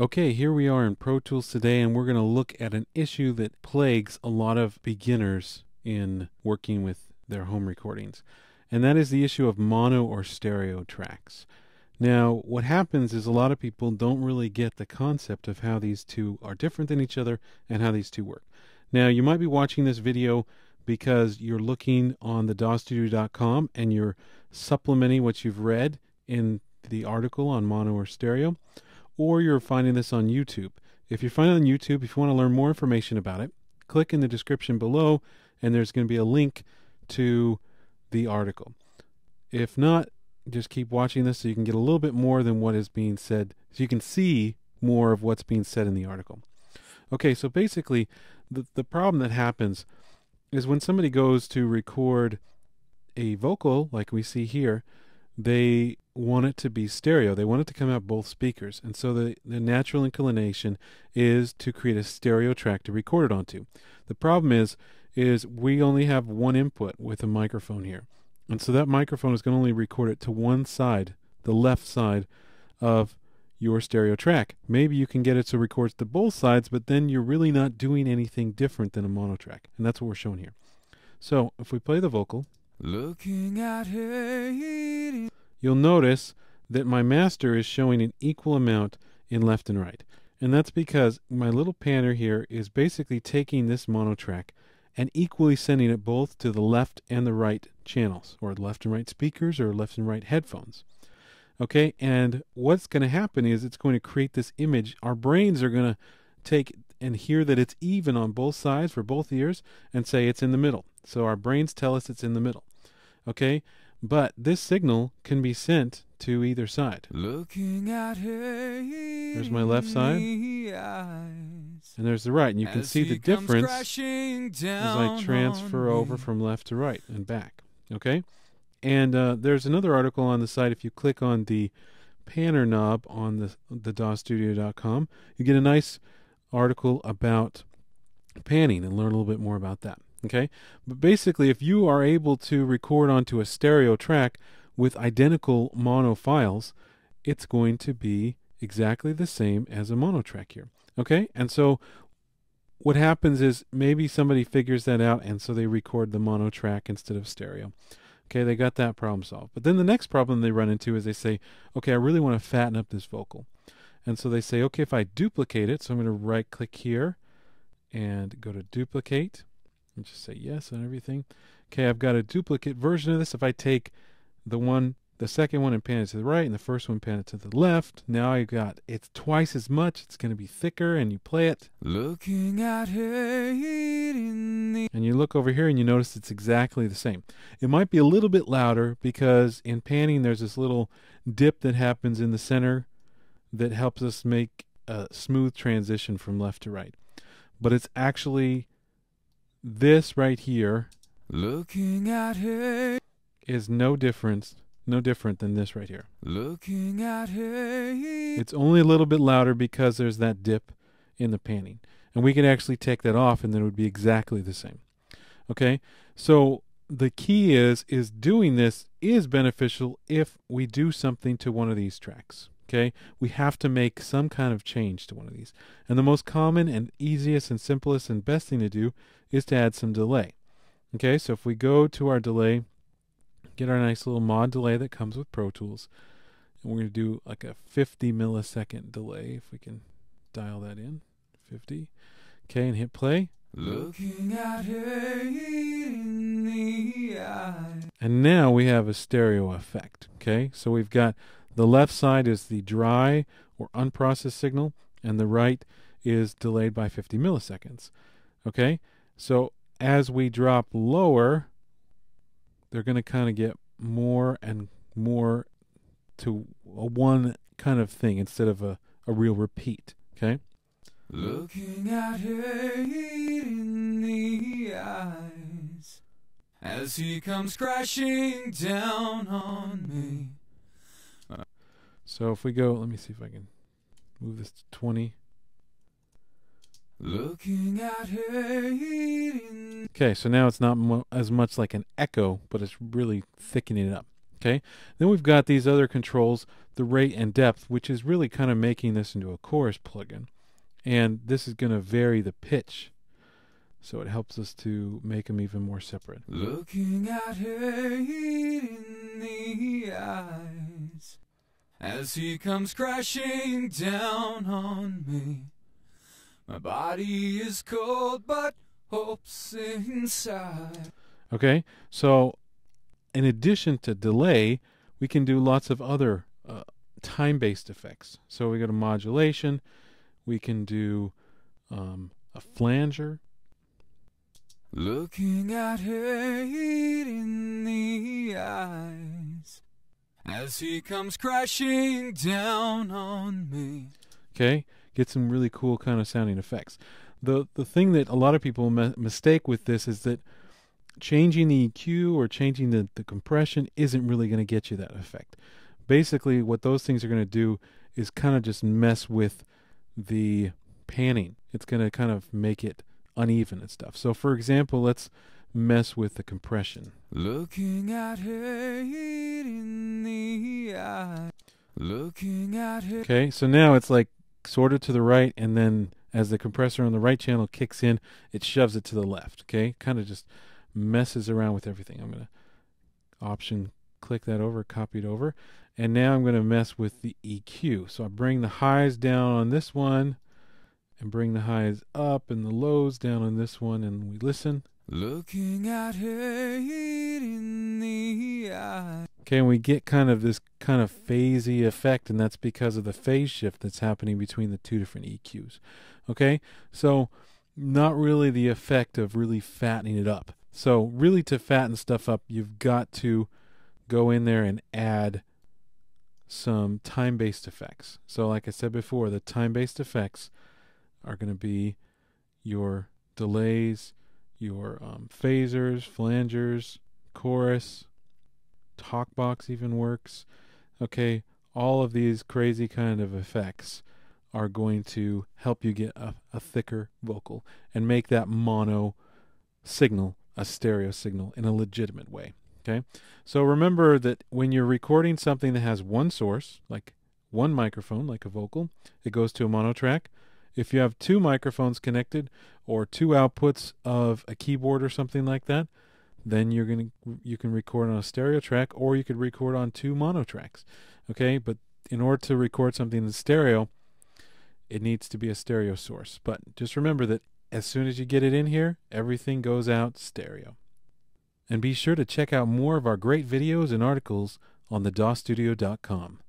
Okay, here we are in Pro Tools today, and we're going to look at an issue that plagues a lot of beginners in working with their home recordings, and that is the issue of mono or stereo tracks. Now, what happens is a lot of people don't really get the concept of how these two are different than each other and how these two work. Now, you might be watching this video because you're looking on the DAWstudio.com and you're supplementing what you've read in the article on mono or stereo or you're finding this on YouTube. If you're finding it on YouTube, if you want to learn more information about it, click in the description below and there's going to be a link to the article. If not, just keep watching this so you can get a little bit more than what is being said, so you can see more of what's being said in the article. Okay, so basically, the, the problem that happens is when somebody goes to record a vocal, like we see here, they want it to be stereo. They want it to come out both speakers. And so the, the natural inclination is to create a stereo track to record it onto. The problem is is we only have one input with a microphone here. And so that microphone is going to only record it to one side, the left side of your stereo track. Maybe you can get it so it records to both sides, but then you're really not doing anything different than a mono track. And that's what we're showing here. So if we play the vocal, Looking at her you'll notice that my master is showing an equal amount in left and right. And that's because my little panner here is basically taking this mono track and equally sending it both to the left and the right channels, or left and right speakers, or left and right headphones. Okay, and what's going to happen is it's going to create this image. Our brains are going to take and hear that it's even on both sides for both ears and say it's in the middle. So our brains tell us it's in the middle. Okay, but this signal can be sent to either side. Looking at her there's my left side. And there's the right. And you can see the difference as I transfer over from left to right and back. Okay? And uh, there's another article on the site. If you click on the panner knob on the, the DAWstudio.com, you get a nice article about panning and learn a little bit more about that. Okay? But basically, if you are able to record onto a stereo track with identical mono files, it's going to be exactly the same as a mono track here. Okay? And so what happens is maybe somebody figures that out and so they record the mono track instead of stereo. Okay, they got that problem solved. But then the next problem they run into is they say, okay, I really want to fatten up this vocal. And so they say, okay, if I duplicate it, so I'm going to right click here and go to duplicate and just say yes on everything. Okay, I've got a duplicate version of this. If I take the one, the second one and pan it to the right and the first one pan it to the left, now I got it's twice as much. It's going to be thicker and you play it. Looking at her and you look over here and you notice it's exactly the same. It might be a little bit louder because in panning there's this little dip that happens in the center that helps us make a smooth transition from left to right. But it's actually this right here looking at her. is no difference no different than this right here. Looking at her. It's only a little bit louder because there's that dip in the panning. And we can actually take that off and then it would be exactly the same. Okay? So the key is is doing this is beneficial if we do something to one of these tracks Okay, we have to make some kind of change to one of these. And the most common and easiest and simplest and best thing to do is to add some delay. Okay, so if we go to our delay, get our nice little mod delay that comes with Pro Tools, and we're going to do like a 50 millisecond delay if we can dial that in. 50. Okay, and hit play. Looking at her in the eye. And now we have a stereo effect. Okay, so we've got the left side is the dry or unprocessed signal, and the right is delayed by 50 milliseconds. Okay, so as we drop lower, they're going to kind of get more and more to a one kind of thing instead of a, a real repeat. Okay? Looking at her in the eyes as he comes crashing down on me. So if we go, let me see if I can move this to 20. Looking at her. Okay, so now it's not mo- as much like an echo, but it's really thickening it up. Okay, then we've got these other controls, the rate and depth, which is really kind of making this into a chorus plugin. And this is going to vary the pitch. So it helps us to make them even more separate. Looking at hate in the eyes as he comes crashing down on me. My body is cold, but hope's inside. Okay, so in addition to delay, we can do lots of other uh, time based effects. So we go to modulation, we can do um, a flanger. Looking at hate in the eyes as he comes crashing down on me. Okay, get some really cool kind of sounding effects. The the thing that a lot of people mistake with this is that changing the EQ or changing the, the compression isn't really going to get you that effect. Basically, what those things are going to do is kind of just mess with the panning. It's going to kind of make it uneven and stuff. So, for example, let's mess with the compression. Looking at hate in the eye. Looking at hate. Okay, so now it's like sort of to the right, and then as the compressor on the right channel kicks in, it shoves it to the left. Okay, kind of just messes around with everything. I'm going to option click that over, copy it over. And now I'm going to mess with the EQ. So I bring the highs down on this one and bring the highs up and the lows down on this one and we listen. Looking at hate in the eye. Okay, and we get kind of this kind of phasey effect, and that's because of the phase shift that's happening between the two different EQs. Okay, so not really the effect of really fattening it up. So, really, to fatten stuff up, you've got to go in there and add some time based effects. So, like I said before, the time based effects are going to be your delays, your um, phasers, flangers, chorus, talkbox even works. Okay, all of these crazy kind of effects are going to help you get a, a thicker vocal and make that mono signal a stereo signal in a legitimate way. Okay, so remember that when you're recording something that has one source, like one microphone, like a vocal, it goes to a mono track. If you have two microphones connected or two outputs of a keyboard or something like that, then you're going to you can record on a stereo track or you could record on two mono tracks. Okay, but in order to record something in stereo, it needs to be a stereo source. But just remember that as soon as you get it in here, everything goes out stereo. And be sure to check out more of our great videos and articles on thedawstudio.com.